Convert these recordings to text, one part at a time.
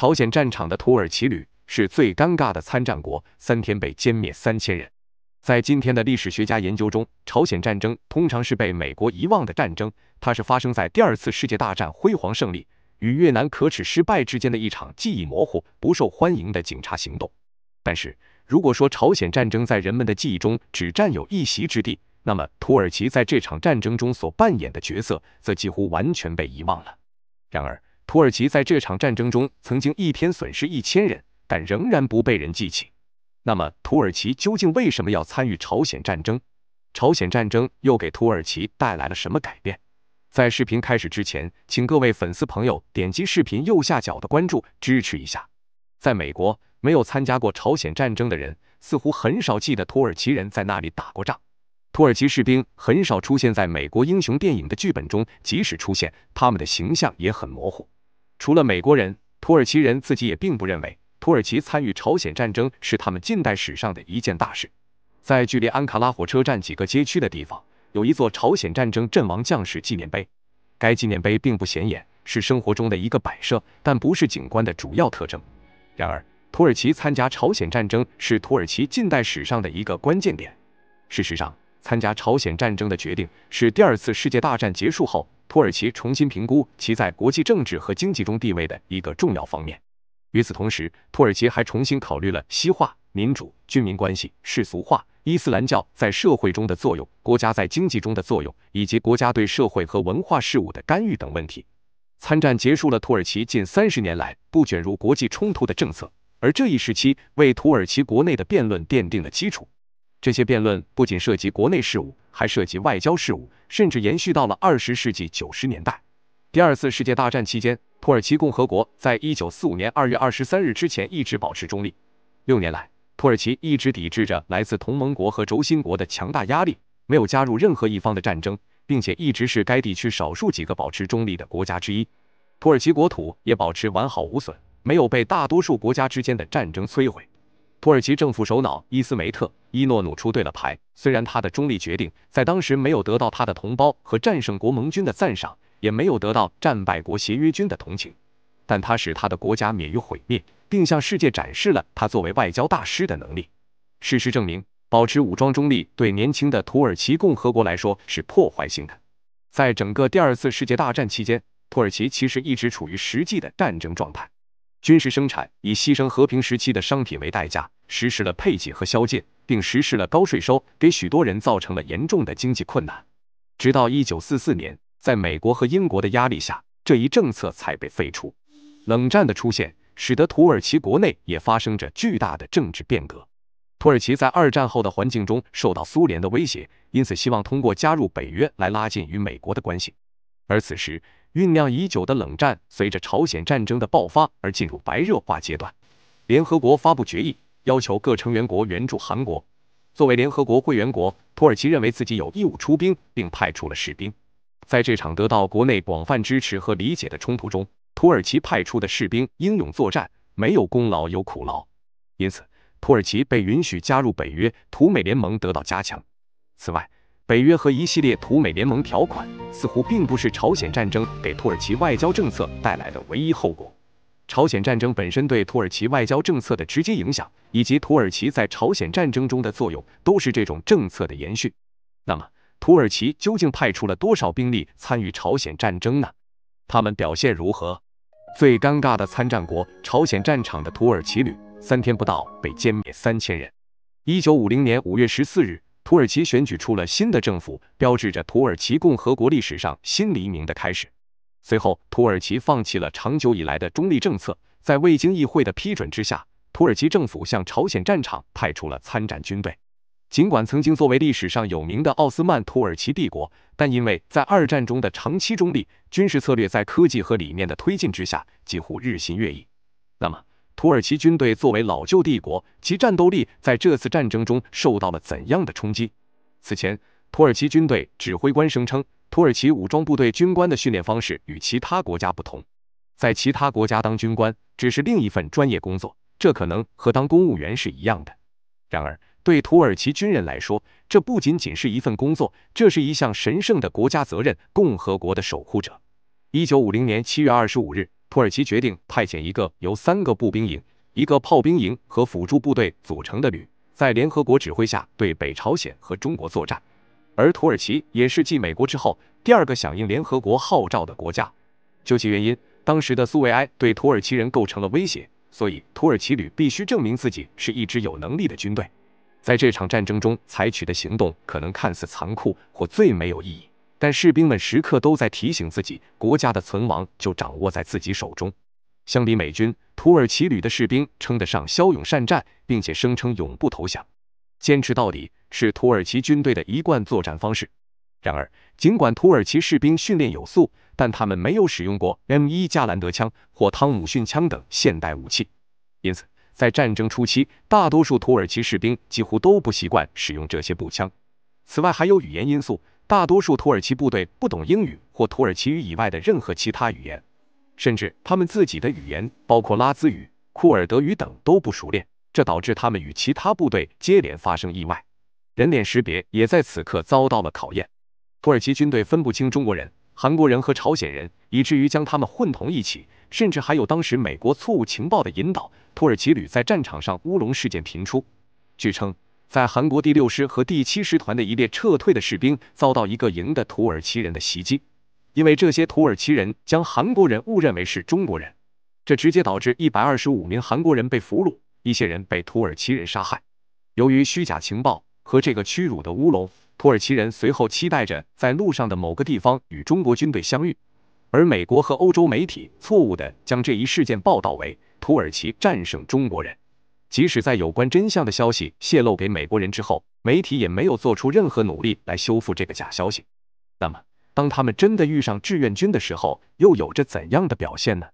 朝鲜战场的土耳其旅是最尴尬的参战国，三天被歼灭三千人。在今天的历史学家研究中，朝鲜战争通常是被美国遗忘的战争，它是发生在第二次世界大战辉煌胜利与越南可耻失败之间的一场记忆模糊、不受欢迎的警察行动。但是，如果说朝鲜战争在人们的记忆中只占有一席之地，那么土耳其在这场战争中所扮演的角色则几乎完全被遗忘了。然而，土耳其在这场战争中曾经一天损失一千人，但仍然不被人记起。那么，土耳其究竟为什么要参与朝鲜战争？朝鲜战争又给土耳其带来了什么改变？在视频开始之前，请各位粉丝朋友点击视频右下角的关注，支持一下。在美国，没有参加过朝鲜战争的人似乎很少记得土耳其人在那里打过仗。土耳其士兵很少出现在美国英雄电影的剧本中，即使出现，他们的形象也很模糊。除了美国人，土耳其人自己也并不认为。土耳其参与朝鲜战争是他们近代史上的一件大事。在距离安卡拉火车站几个街区的地方，有一座朝鲜战争阵亡将士纪念碑。该纪念碑并不显眼，是生活中的一个摆设，但不是景观的主要特征。然而，土耳其参加朝鲜战争是土耳其近代史上的一个关键点。事实上，参加朝鲜战争的决定是第二次世界大战结束后，土耳其重新评估其在国际政治和经济中地位的一个重要方面。与此同时，土耳其还重新考虑了西化、民主、军民关系、世俗化、伊斯兰教在社会中的作用、国家在经济中的作用，以及国家对社会和文化事务的干预等问题。参战结束了土耳其近三十年来不卷入国际冲突的政策，而这一时期为土耳其国内的辩论奠定了基础。这些辩论不仅涉及国内事务，还涉及外交事务，甚至延续到了二十世纪九十年代。第二次世界大战期间，土耳其共和国在一九四五年二月二十三日之前一直保持中立。六年来，土耳其一直抵制着来自同盟国和轴心国的强大压力，没有加入任何一方的战争，并且一直是该地区少数几个保持中立的国家之一。土耳其国土也保持完好无损，没有被大多数国家之间的战争摧毁。土耳其政府首脑伊斯梅特·伊诺努出对了牌，虽然他的中立决定在当时没有得到他的同胞和战胜国盟军的赞赏。也没有得到战败国协约军的同情，但他使他的国家免于毁灭，并向世界展示了他作为外交大师的能力。事实证明，保持武装中立对年轻的土耳其共和国来说是破坏性的。在整个第二次世界大战期间，土耳其其实一直处于实际的战争状态，军事生产以牺牲和平时期的商品为代价，实施了配给和宵禁，并实施了高税收，给许多人造成了严重的经济困难。直到一九四四年。在美国和英国的压力下，这一政策才被废除。冷战的出现使得土耳其国内也发生着巨大的政治变革。土耳其在二战后的环境中受到苏联的威胁，因此希望通过加入北约来拉近与美国的关系。而此时，酝酿已久的冷战随着朝鲜战争的爆发而进入白热化阶段。联合国发布决议，要求各成员国援助韩国。作为联合国会员国，土耳其认为自己有义务出兵，并派出了士兵。在这场得到国内广泛支持和理解的冲突中，土耳其派出的士兵英勇作战，没有功劳有苦劳，因此土耳其被允许加入北约，土美联盟得到加强。此外，北约和一系列土美联盟条款似乎并不是朝鲜战争给土耳其外交政策带来的唯一后果。朝鲜战争本身对土耳其外交政策的直接影响，以及土耳其在朝鲜战争中的作用，都是这种政策的延续。那么，土耳其究竟派出了多少兵力参与朝鲜战争呢？他们表现如何？最尴尬的参战国——朝鲜战场的土耳其旅，三天不到被歼灭三千人。一九五零年五月十四日，土耳其选举出了新的政府，标志着土耳其共和国历史上新黎明的开始。随后，土耳其放弃了长久以来的中立政策，在未经议会的批准之下，土耳其政府向朝鲜战场派出了参战军队。尽管曾经作为历史上有名的奥斯曼土耳其帝国，但因为在二战中的长期中立，军事策略在科技和理念的推进之下，几乎日新月异。那么，土耳其军队作为老旧帝国，其战斗力在这次战争中受到了怎样的冲击？此前，土耳其军队指挥官声称，土耳其武装部队军官的训练方式与其他国家不同，在其他国家当军官只是另一份专业工作，这可能和当公务员是一样的。然而，对土耳其军人来说，这不仅仅是一份工作，这是一项神圣的国家责任——共和国的守护者。一九五零年七月二十五日，土耳其决定派遣一个由三个步兵营、一个炮兵营和辅助部队组成的旅，在联合国指挥下对北朝鲜和中国作战。而土耳其也是继美国之后第二个响应联合国号召的国家。究其原因，当时的苏维埃对土耳其人构成了威胁，所以土耳其旅必须证明自己是一支有能力的军队。在这场战争中采取的行动可能看似残酷或最没有意义，但士兵们时刻都在提醒自己，国家的存亡就掌握在自己手中。相比美军，土耳其旅的士兵称得上骁勇善战，并且声称永不投降，坚持到底是土耳其军队的一贯作战方式。然而，尽管土耳其士兵训练有素，但他们没有使用过 M1 加兰德枪或汤姆逊枪等现代武器，因此。在战争初期，大多数土耳其士兵几乎都不习惯使用这些步枪。此外，还有语言因素，大多数土耳其部队不懂英语或土耳其语以外的任何其他语言，甚至他们自己的语言，包括拉兹语、库尔德语等都不熟练，这导致他们与其他部队接连发生意外。人脸识别也在此刻遭到了考验。土耳其军队分不清中国人、韩国人和朝鲜人，以至于将他们混同一起。甚至还有当时美国错误情报的引导，土耳其旅在战场上乌龙事件频出。据称，在韩国第六师和第七师团的一列撤退的士兵遭到一个营的土耳其人的袭击，因为这些土耳其人将韩国人误认为是中国人，这直接导致一百二十五名韩国人被俘虏，一些人被土耳其人杀害。由于虚假情报和这个屈辱的乌龙，土耳其人随后期待着在路上的某个地方与中国军队相遇。而美国和欧洲媒体错误地将这一事件报道为土耳其战胜中国人，即使在有关真相的消息泄露给美国人之后，媒体也没有做出任何努力来修复这个假消息。那么，当他们真的遇上志愿军的时候，又有着怎样的表现呢？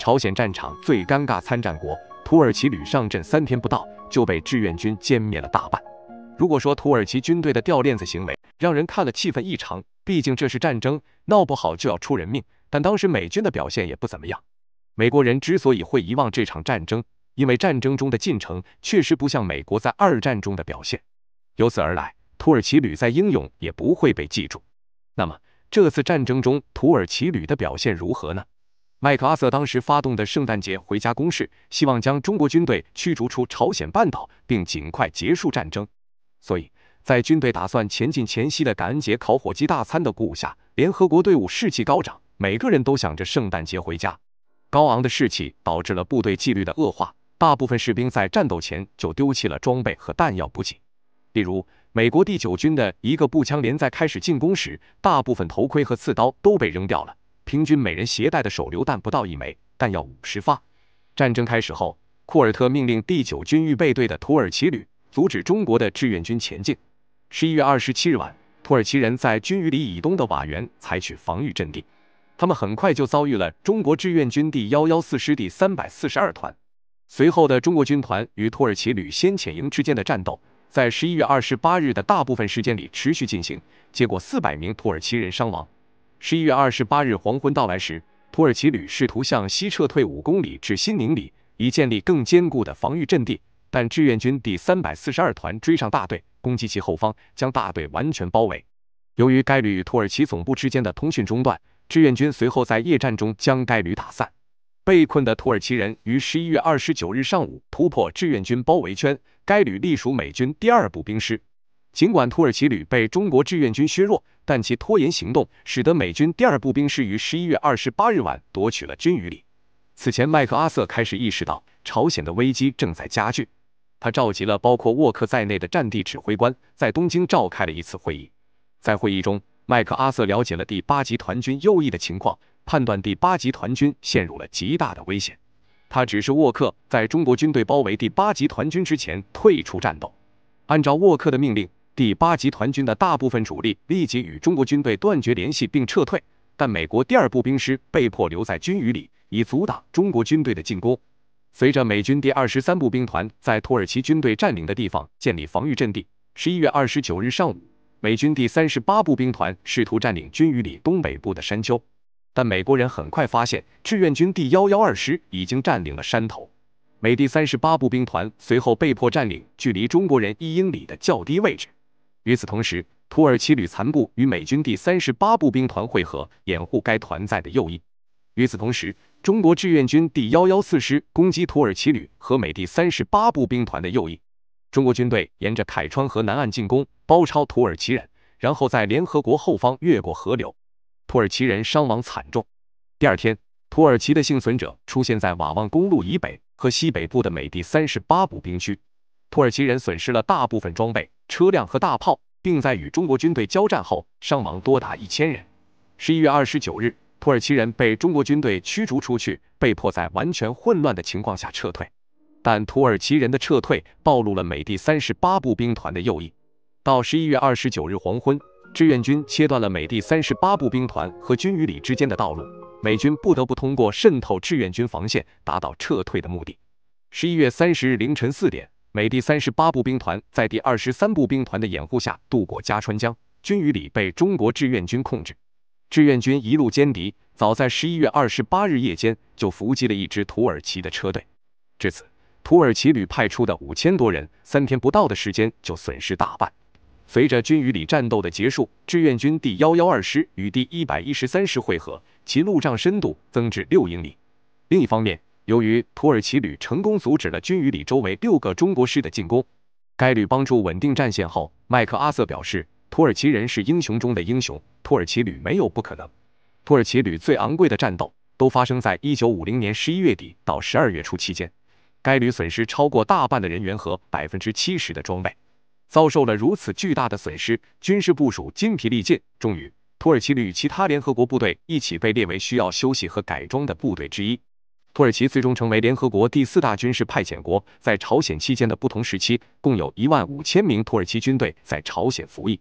朝鲜战场最尴尬参战国土耳其旅上阵三天不到就被志愿军歼灭了大半。如果说土耳其军队的掉链子行为让人看了气愤异常，毕竟这是战争，闹不好就要出人命。但当时美军的表现也不怎么样。美国人之所以会遗忘这场战争，因为战争中的进程确实不像美国在二战中的表现。由此而来，土耳其旅在英勇也不会被记住。那么这次战争中土耳其旅的表现如何呢？麦克阿瑟当时发动的圣诞节回家攻势，希望将中国军队驱逐出朝鲜半岛，并尽快结束战争。所以。在军队打算前进前夕的感恩节烤火鸡大餐的鼓舞下，联合国队伍士气高涨，每个人都想着圣诞节回家。高昂的士气导致了部队纪律的恶化，大部分士兵在战斗前就丢弃了装备和弹药补给。例如，美国第九军的一个步枪连在开始进攻时，大部分头盔和刺刀都被扔掉了，平均每人携带的手榴弹不到一枚，弹药五十发。战争开始后，库尔特命令第九军预备队的土耳其旅阻止中国的志愿军前进。十一月二十七日晚，土耳其人在军隅里以东的瓦原采取防御阵地，他们很快就遭遇了中国志愿军第幺幺四师第三百四十二团。随后的中国军团与土耳其旅先遣营之间的战斗，在十一月二十八日的大部分时间里持续进行，结果四百名土耳其人伤亡。十一月二十八日黄昏到来时，土耳其旅试图向西撤退五公里至新宁里，以建立更坚固的防御阵地，但志愿军第三百四十二团追上大队。攻击其后方，将大队完全包围。由于该旅与土耳其总部之间的通讯中断，志愿军随后在夜战中将该旅打散。被困的土耳其人于十一月二十九日上午突破志愿军包围圈，该旅隶属美军第二步兵师。尽管土耳其旅被中国志愿军削弱，但其拖延行动使得美军第二步兵师于十一月二十八日晚夺取了军隅里。此前，麦克阿瑟开始意识到朝鲜的危机正在加剧。他召集了包括沃克在内的战地指挥官，在东京召开了一次会议。在会议中，麦克阿瑟了解了第八集团军右翼的情况，判断第八集团军陷入了极大的危险。他指示沃克在中国军队包围第八集团军之前退出战斗。按照沃克的命令，第八集团军的大部分主力立即与中国军队断绝联系并撤退，但美国第二步兵师被迫留在军隅里，以阻挡中国军队的进攻。随着美军第二十三步兵团在土耳其军队占领的地方建立防御阵地，十一月二十九日上午，美军第三十八步兵团试图占领军隅里东北部的山丘，但美国人很快发现志愿军第幺幺二师已经占领了山头。美第三十八步兵团随后被迫占领距离中国人一英里的较低位置。与此同时，土耳其旅残部与美军第三十八步兵团会合，掩护该团在的右翼。与此同时，中国志愿军第幺幺四师攻击土耳其旅和美第三十八步兵团的右翼，中国军队沿着凯川河南岸进攻，包抄土耳其人，然后在联合国后方越过河流，土耳其人伤亡惨重。第二天，土耳其的幸存者出现在瓦旺公路以北和西北部的美第三十八步兵区，土耳其人损失了大部分装备、车辆和大炮，并在与中国军队交战后伤亡多达一千人。十一月二十九日。土耳其人被中国军队驱逐出去，被迫在完全混乱的情况下撤退。但土耳其人的撤退暴露了美第三十八步兵团的右翼。到十一月二十九日黄昏，志愿军切断了美第三十八步兵团和军与里之间的道路，美军不得不通过渗透志愿军防线达到撤退的目的。十一月三十日凌晨四点，美第三十八步兵团在第二十三步兵团的掩护下渡过加川江，军与里被中国志愿军控制。志愿军一路歼敌，早在十一月二十八日夜间就伏击了一支土耳其的车队。至此，土耳其旅派出的五千多人，三天不到的时间就损失大半。随着军与里战斗的结束，志愿军第幺幺二师与第一百一十三师会合，其路障深度增至六英里。另一方面，由于土耳其旅成功阻止了军与里周围六个中国师的进攻，该旅帮助稳定战线后，麦克阿瑟表示。土耳其人是英雄中的英雄，土耳其旅没有不可能。土耳其旅最昂贵的战斗都发生在一九五零年十一月底到十二月初期间，该旅损失超过大半的人员和百分之七十的装备，遭受了如此巨大的损失，军事部署精疲力尽。终于，土耳其与其他联合国部队一起被列为需要休息和改装的部队之一。土耳其最终成为联合国第四大军事派遣国。在朝鲜期间的不同时期，共有一万五千名土耳其军队在朝鲜服役。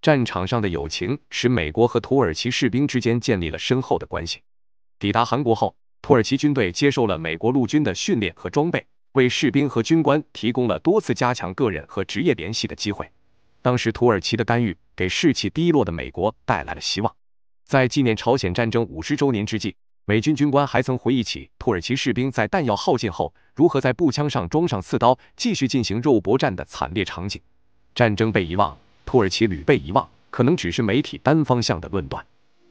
战场上的友情使美国和土耳其士兵之间建立了深厚的关系。抵达韩国后，土耳其军队接受了美国陆军的训练和装备，为士兵和军官提供了多次加强个人和职业联系的机会。当时，土耳其的干预给士气低落的美国带来了希望。在纪念朝鲜战争五十周年之际，美军军官还曾回忆起土耳其士兵在弹药耗尽后，如何在步枪上装上刺刀，继续进行肉搏战的惨烈场景。战争被遗忘。土耳其屡被遗忘，可能只是媒体单方向的论断。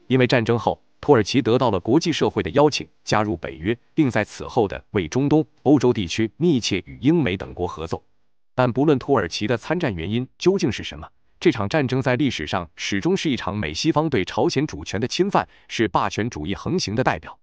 因为战争后，土耳其得到了国际社会的邀请，加入北约，并在此后的为中东、欧洲地区密切与英美等国合作。但不论土耳其的参战原因究竟是什么，这场战争在历史上始终是一场美西方对朝鲜主权的侵犯，是霸权主义横行的代表。